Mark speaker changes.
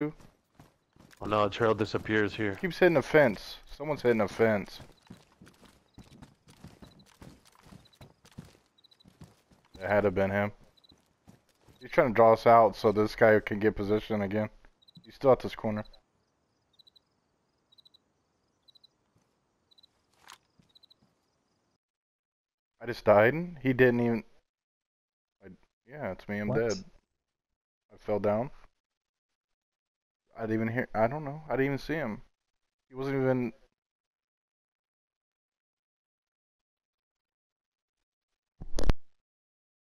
Speaker 1: Oh no, the trail disappears here.
Speaker 2: Keeps hitting the fence. Someone's hitting the fence. It had to have been him. He's trying to draw us out so this guy can get position again. He's still at this corner. I just died. He didn't even. I, yeah, it's me. I'm
Speaker 3: What?
Speaker 2: dead. I fell down. I didn't even hear. I don't know. I didn't even see him. He wasn't even